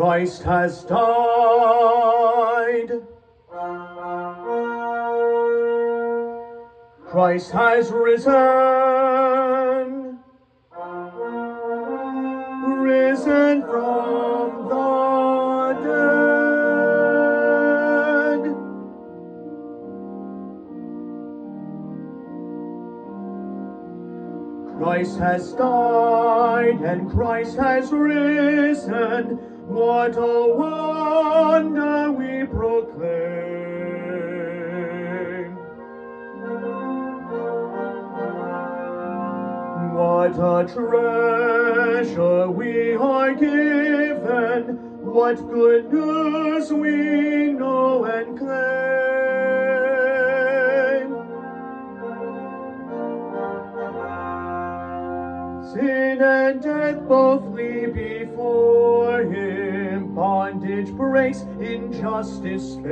Christ has died. Christ has risen. Risen from the dead. Christ has died and Christ has risen. What a wonder we proclaim. What a treasure we are given. What good news we know and claim. Sin and death both flee before. Bondage breaks, injustice fades.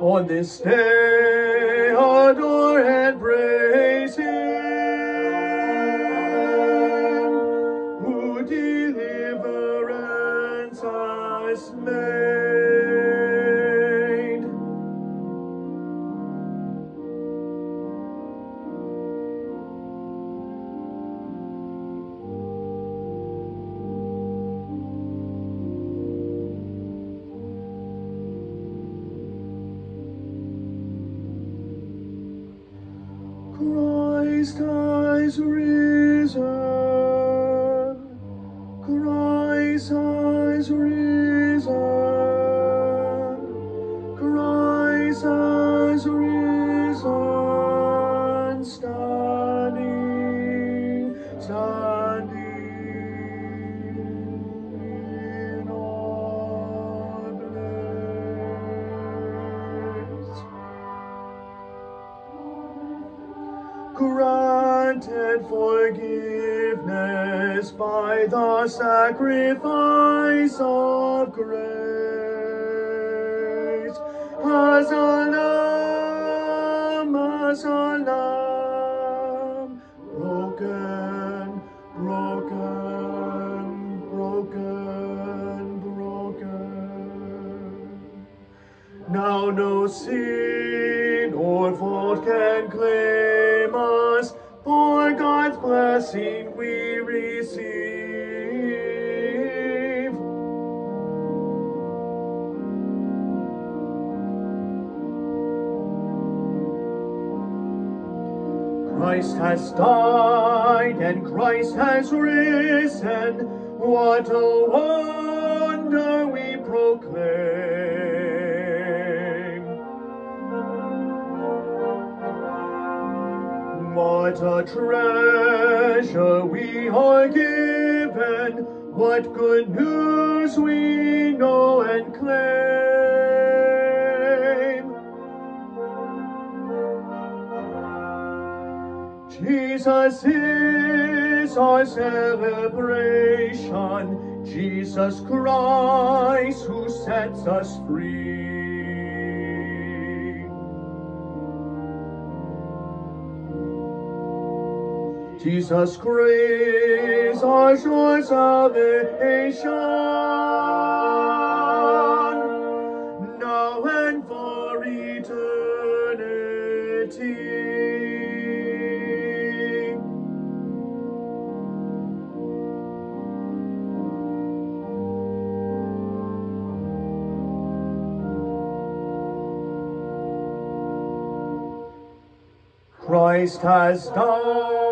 On this day, adore and praise him who deliverance has made. Risen. Christ has risen. Granted forgiveness by the sacrifice of grace. A lamb, broken, broken, broken, broken. Now no sin or fault can claim God's blessing we receive. Christ has died and Christ has risen. What a wonder we proclaim. What a treasure we are given. What good news we know and claim. Jesus is our celebration. Jesus Christ who sets us free. Jesus Christ our sure salvation. Now and for eternity. Christ has died.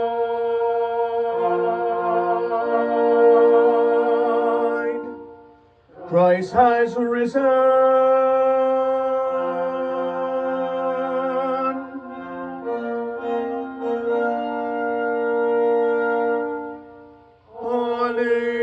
Christ has risen. Alleluia.